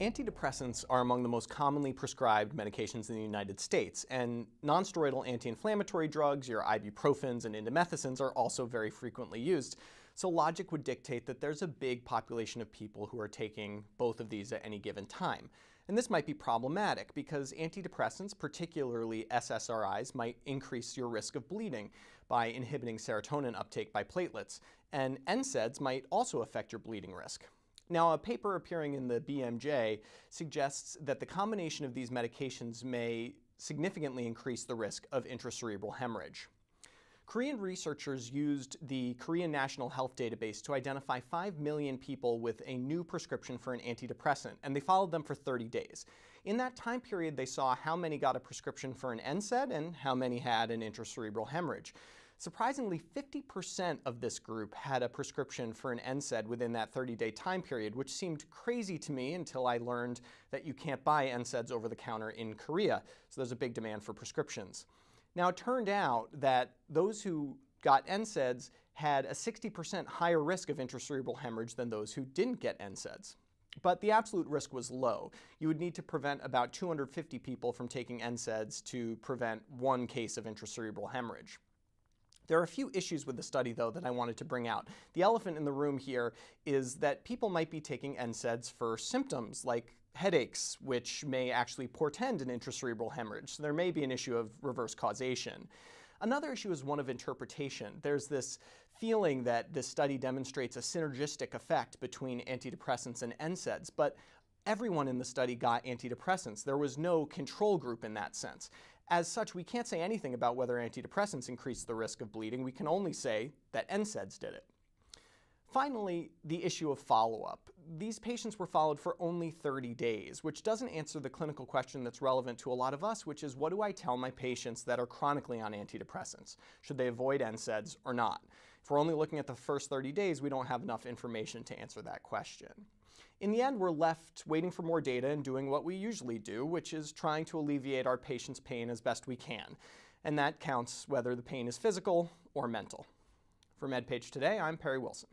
Antidepressants are among the most commonly prescribed medications in the United States, and nonsteroidal anti-inflammatory drugs, your ibuprofens and indomethacins, are also very frequently used. So logic would dictate that there's a big population of people who are taking both of these at any given time. And this might be problematic because antidepressants, particularly SSRIs, might increase your risk of bleeding by inhibiting serotonin uptake by platelets, and NSAIDs might also affect your bleeding risk. Now, a paper appearing in the BMJ suggests that the combination of these medications may significantly increase the risk of intracerebral hemorrhage. Korean researchers used the Korean National Health Database to identify 5 million people with a new prescription for an antidepressant, and they followed them for 30 days. In that time period, they saw how many got a prescription for an NSAID and how many had an intracerebral hemorrhage. Surprisingly, 50% of this group had a prescription for an NSAID within that 30-day time period, which seemed crazy to me until I learned that you can't buy NSAIDs over the counter in Korea, so there's a big demand for prescriptions. Now, it turned out that those who got NSAIDs had a 60% higher risk of intracerebral hemorrhage than those who didn't get NSAIDs. But the absolute risk was low. You would need to prevent about 250 people from taking NSAIDs to prevent one case of intracerebral hemorrhage. There are a few issues with the study, though, that I wanted to bring out. The elephant in the room here is that people might be taking NSAIDs for symptoms like headaches, which may actually portend an intracerebral hemorrhage. So there may be an issue of reverse causation. Another issue is one of interpretation. There's this feeling that this study demonstrates a synergistic effect between antidepressants and NSAIDs, but everyone in the study got antidepressants. There was no control group in that sense. As such, we can't say anything about whether antidepressants increase the risk of bleeding. We can only say that NSAIDs did it. Finally, the issue of follow-up. These patients were followed for only 30 days, which doesn't answer the clinical question that's relevant to a lot of us, which is what do I tell my patients that are chronically on antidepressants? Should they avoid NSAIDs or not? If we're only looking at the first 30 days, we don't have enough information to answer that question. In the end, we're left waiting for more data and doing what we usually do, which is trying to alleviate our patient's pain as best we can. And that counts whether the pain is physical or mental. For MedPage Today, I'm Perry Wilson.